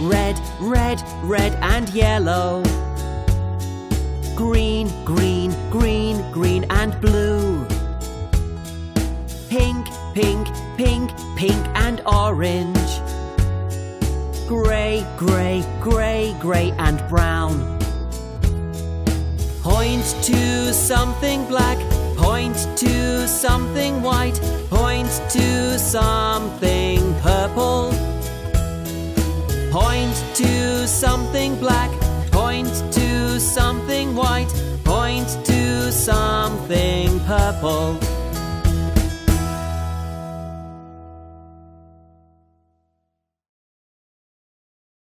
red, red, red and yellow. Green, green, green, green and blue. Pink, pink, pink, pink and orange. Grey, grey, grey, grey and brown. Point to something black, point to something white, point to something to something black, point to something white, point to something purple.